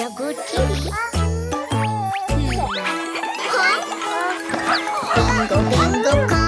はい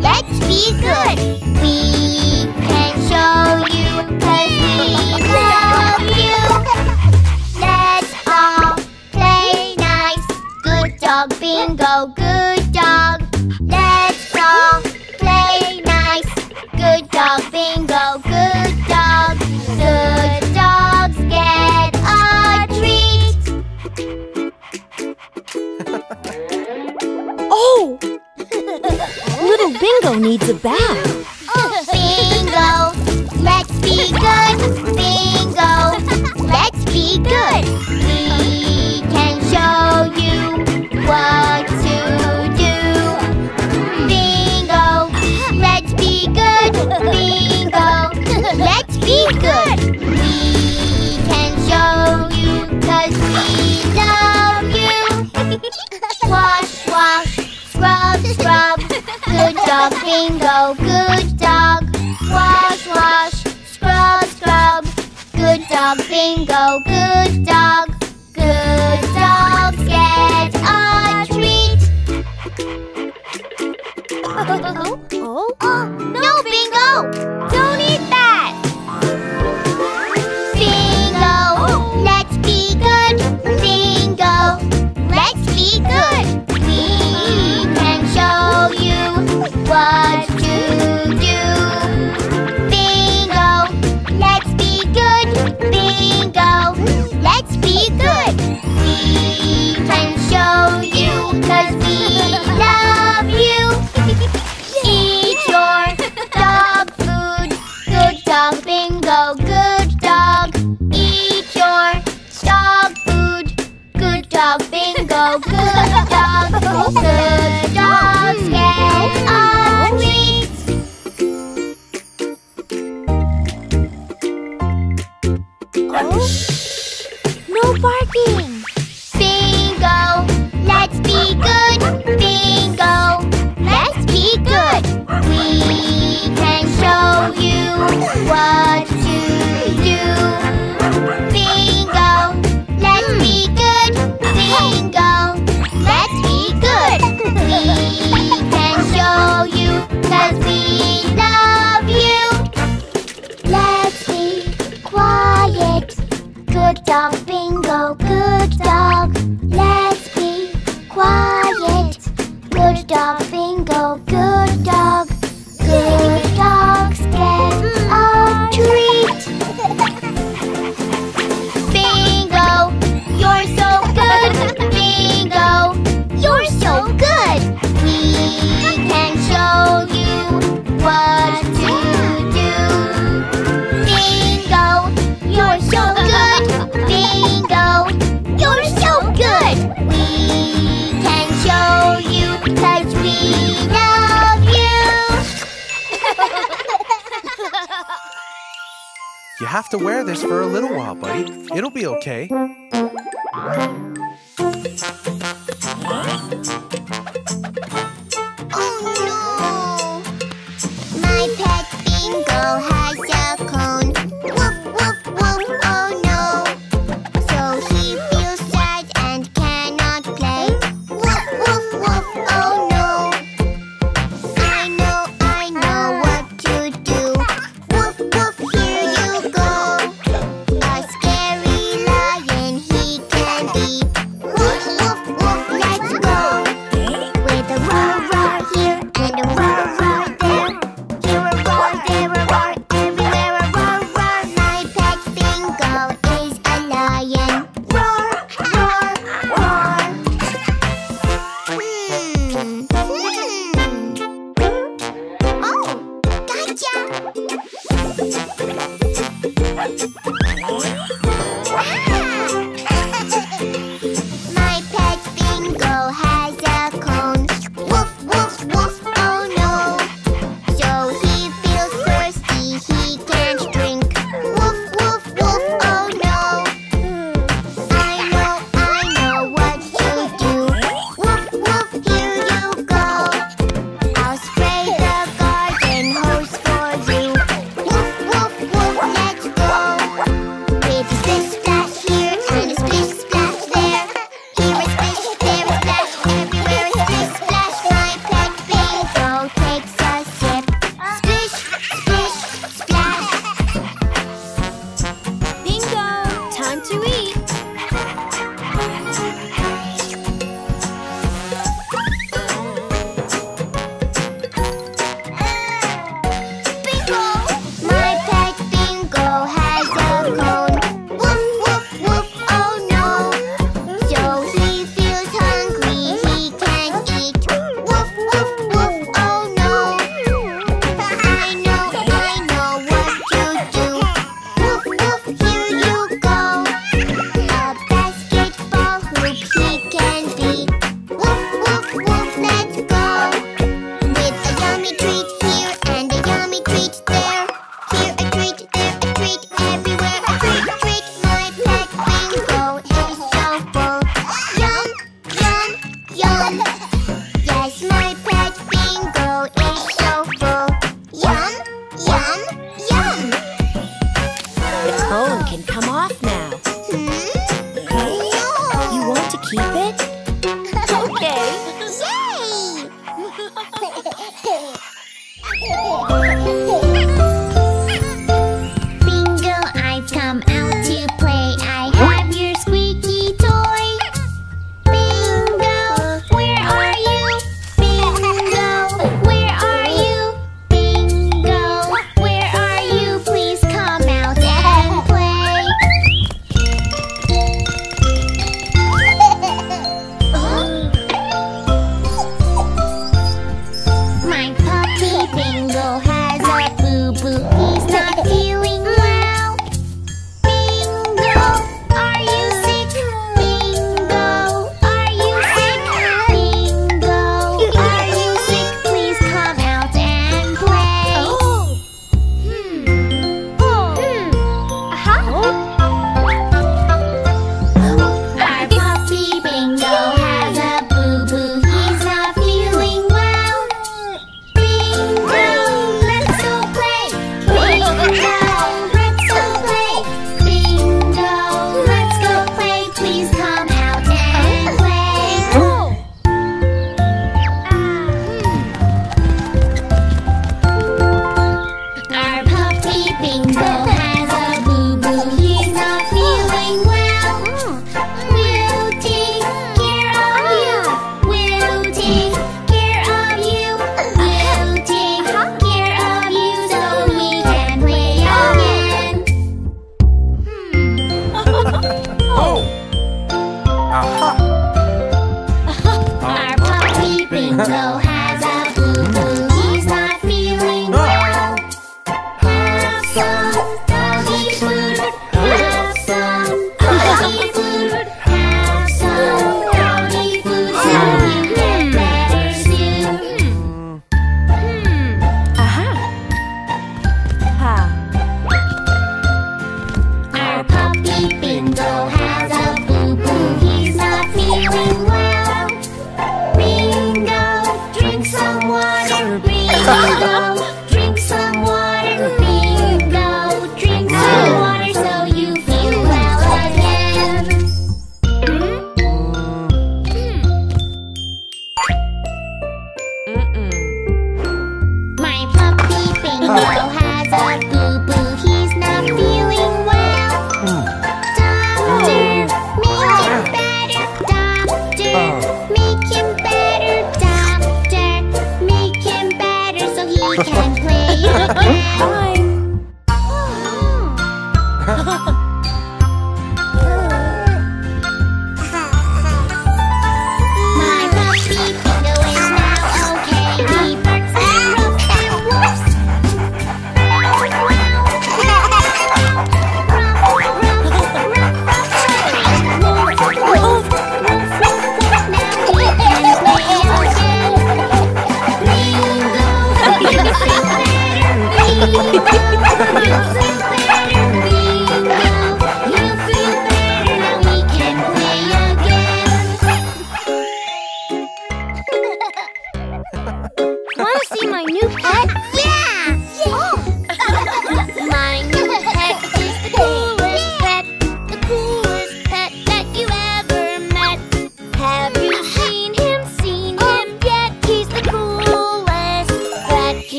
Let's be good. We can show you cause we love you. Let's all play nice. Good dog bingo. Needs a bath? Oh, bingo! Let's be good! Bingo! Let's be good! Bingo! Bingo, good dog. Wash, wash, scrub, scrub. Good dog, Bingo, good dog. nice.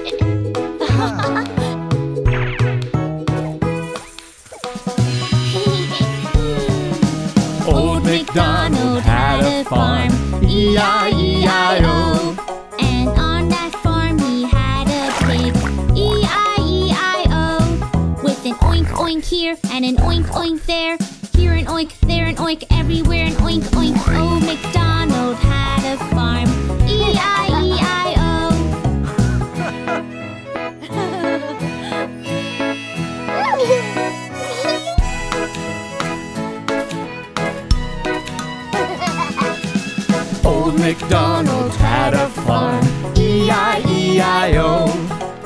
Old MacDonald had a farm, E-I-E-I-O. And on that farm he had a pig, E-I-E-I-O. With an oink oink here and an oink oink there, here an oink, there an oink, everywhere. MacDonald had a farm, E-I-E-I-O.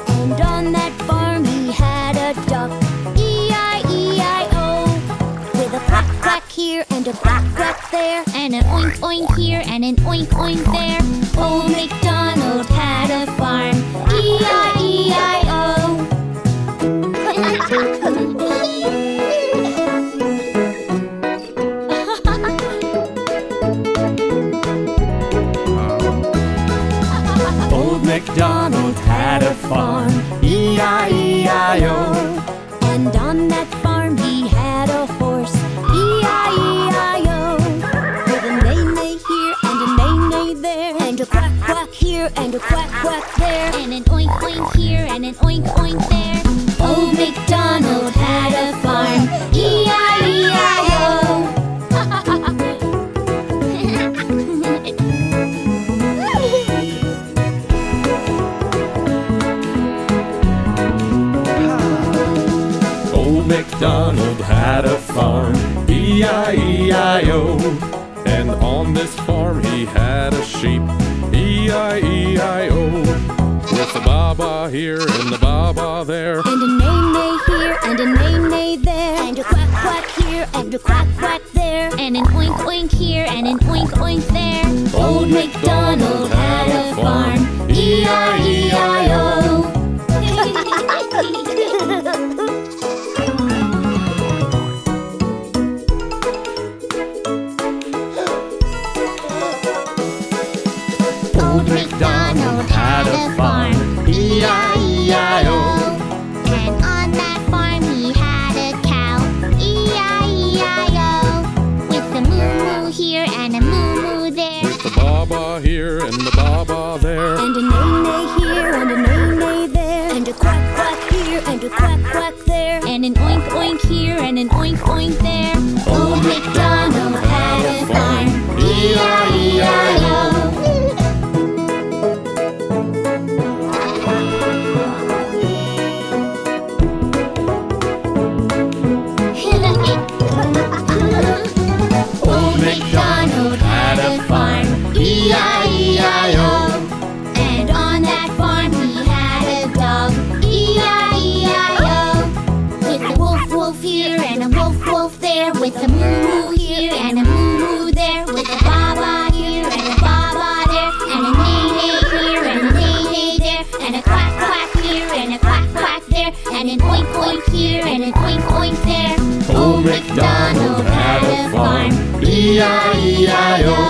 And on that farm he had a duck, E-I-E-I-O. With a quack quack here and a quack quack there, and an oink oink here and an oink oink there. Oh, MacDonald. 나요. E-I-E-I-O. And on this farm he had a sheep, E-I-E-I-O. With a baba here and the baba there. And a nay-nay here and a nay-nay there. And a quack-quack here and a quack-quack there. And an oink-oink here and an oink-oink there. Old MacDonald had a farm, E-I-E-I-O. farm, E-I-E-I-O. And on that farm he had a cow, E-I-E-I-O. With a moo-moo here and a moo-moo there. With the baba here and the baba there. And a nay-nay here and a nay-nay there. And a quack-quack here and a quack-quack there. And an oink-oink here and an oink-oink there. 나요.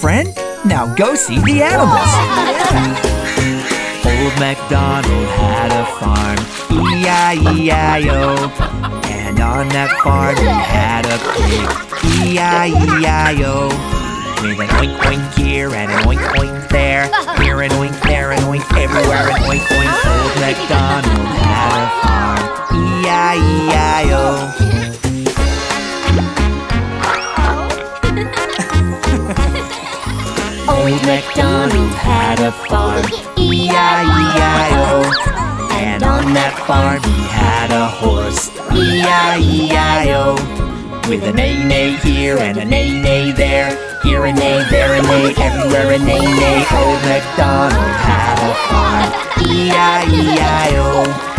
Friend. Now go see the animals. Old MacDonald had a farm, E-I-E-I-O. And on that farm he had a pig, E-I-E-I-O. With an oink oink here and an oink oink there, here an oink, there an oink, everywhere an oink oink. Old MacDonald had a farm, E-I-E-I-O. Old MacDonald had a farm, E-I-E-I-O. And on that farm he had a horse, E-I-E-I-O. With a neigh-neigh here and a neigh-neigh there, here a neigh, there a neigh, everywhere a neigh-neigh. Old MacDonald had a farm, E-I-E-I-O.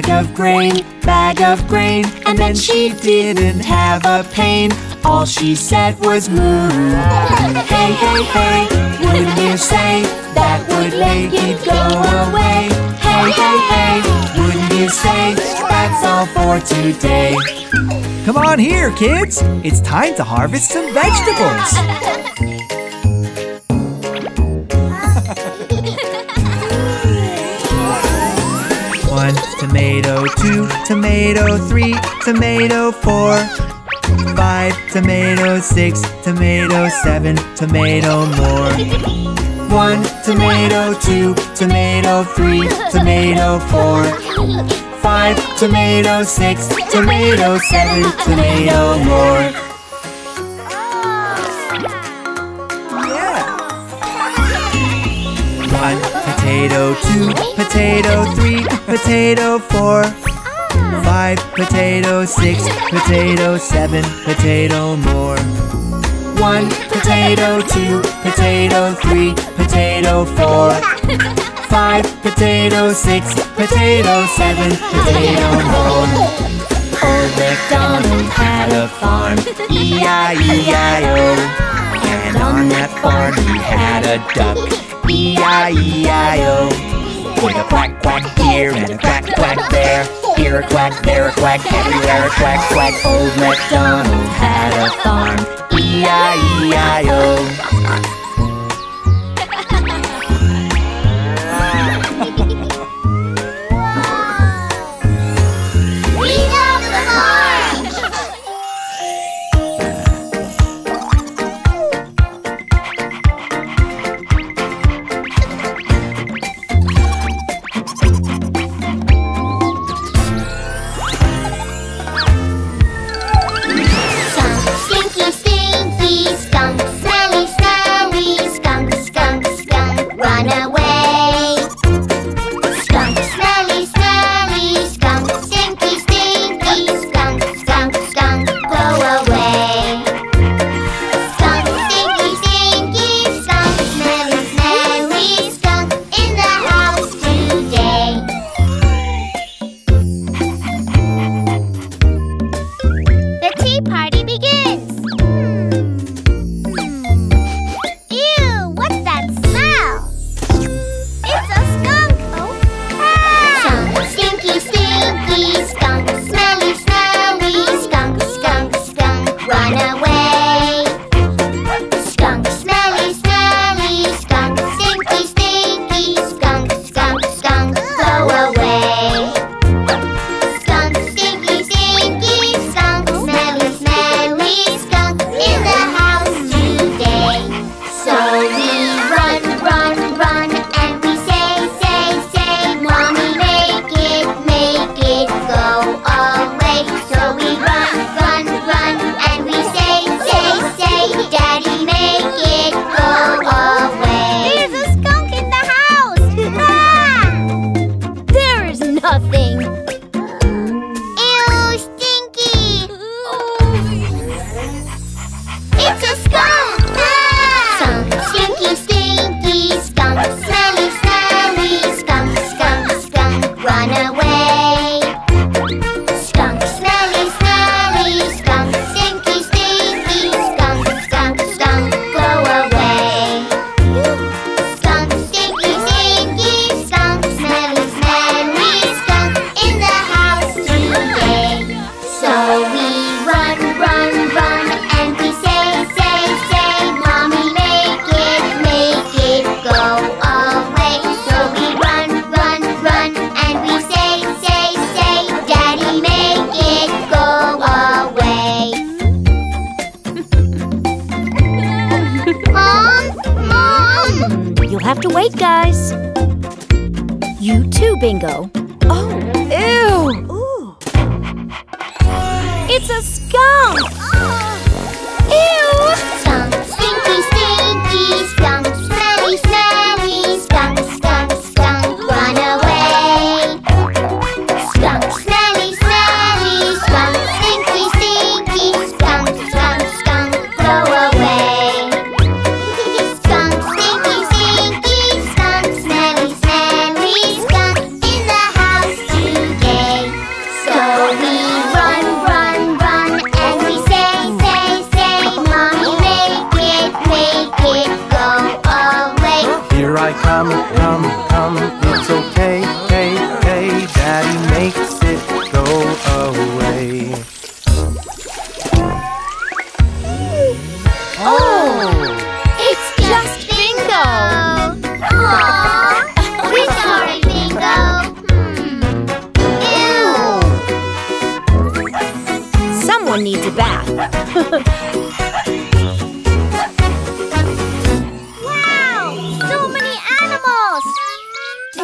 Bag of grain, bag of grain, and then she didn't have a pain. All she said was moo. Hey, hey, hey, wouldn't you say that would make it go away? Hey, hey, hey, wouldn't you say that's all for today? Come on here, kids. It's time to harvest some vegetables. tomato, two tomato, three tomato, four, five tomato, six tomato, seven tomato more. One tomato, two tomato, three tomato, four, five tomato, six tomato, seven tomato more. One potato, two potato, three potato, four, five potato, six potato, seven potato more. One potato, two potato, three potato, four, five potato, six potato, seven potato more. Old MacDonald had a farm, E-I-E-I-O. And on that farm he had a duck, E-I-E-I-O. With a quack quack here and a quack quack there, here a quack, there a quack, everywhere a quack quack. Old MacDonald had a farm, E-I-E-I-O.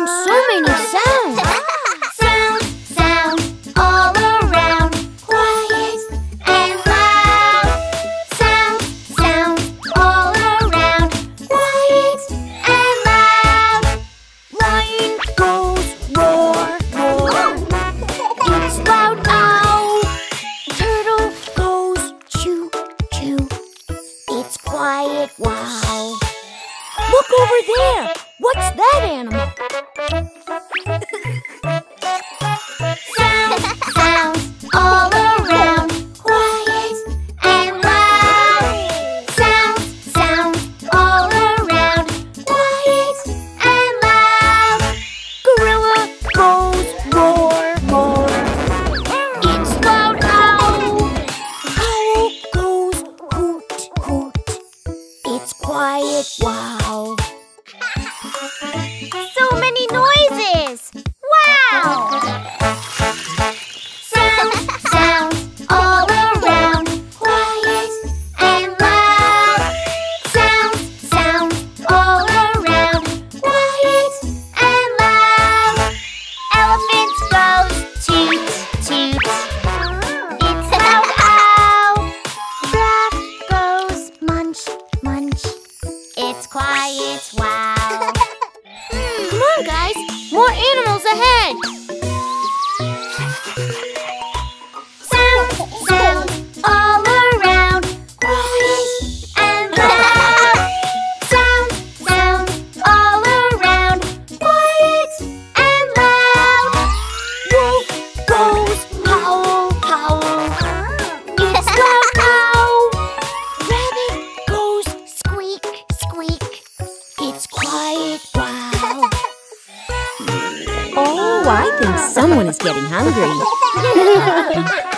So many someone is getting hungry.